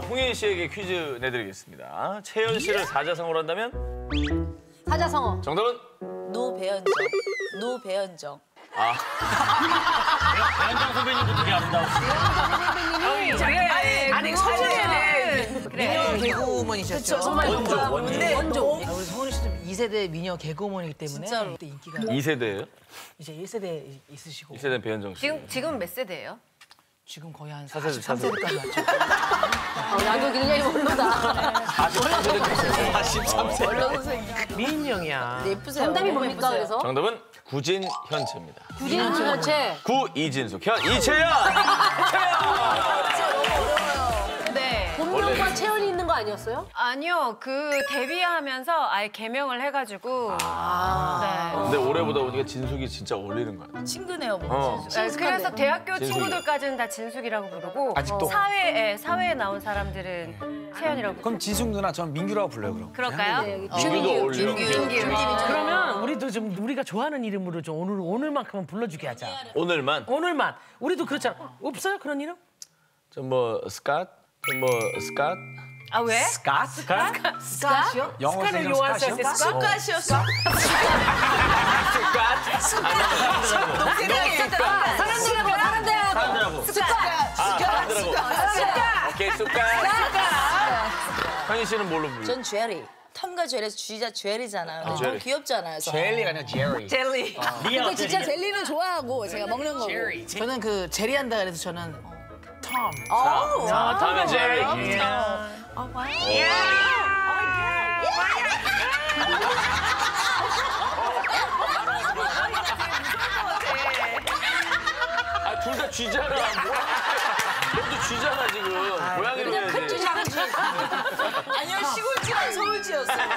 홍인 씨에게 퀴즈 내드리겠습니다. 채연 씨를 사자성어로 한다면 사자성어. 정답은 노배현정. 노배현정. 배현정 선배님도 되게 아름다우시고. 아니 선배는 미녀 개그우먼이셨죠. 원조, 원조. 근데 원조. 아, 우리 성훈이 씨는 2세대 미녀 개그우먼이기 때문에 진짜로. 그때 인기가 2세대예요? 이제 1세대 있으시고 2세대는 배현정 씨. 지금 지금 몇 세대예요? 지금 거의 한 사세대, 43세대까지 왔죠. 어, 나도 굉장히 모르다. 43세. 원로 선생님. 미인 형이야. 예쁘세요. 정답이 뭡니까. 그래서? 정답은 구진 현채입니다. 구진현체. 구이진숙, 현 이채연. 네. 본명과 채연이 있는 거 아니었어요? 아니요, 그 데뷔하면서 아예 개명을 해가지고. 네. 근데 올해보다 보니까 진숙이 진짜 어울리는 거 같아. 친근해요. 어. 뭐. 네, 그래서 대학교 진숙이. 친구들까지는 다 진숙이라고 부르고 아직도? 사회에 사회에 나온 사람들은 채연이라고 부르고 그럼 진숙 누나 전 민규라고 불러요 그럼. 그럴까요? 민규도 어울려. 그러면 우리도 좀 우리가 좋아하는 이름으로 좀 오늘 오늘만큼은 불러주게 하자. 오늘만 오늘만 우리도 그렇잖아. 없어요 그런 이름? 좀뭐 스캇, 좀뭐 스캇. 아 왜? 스캇? 스카시요? 영어 스카를 쓰는 요구하실 때 스카시요? 스카? 수가시였어. 사람들하고 사람들하고. 사람들하고. 아, 사람들하고. 오케이, 쑥갓. 현희 씨는 뭘로 불러? 전 제리. 텀과 제리에서 쥐자 제리잖아요. 근데 제리. 너무 귀엽잖아요. 젤리가 아니라 제리. 젤리. 근데 진짜 젤리는 좋아하고 제가 먹는 거고. 저는 그 제리한다 그래서 저는 톰. 자, 다음에 제리. 아, 둘 다 쥐잖아. 너도 쥐잖아, 지금. 고양이로 해야지. 아니요 시골쥐랑 서울쥐였어요.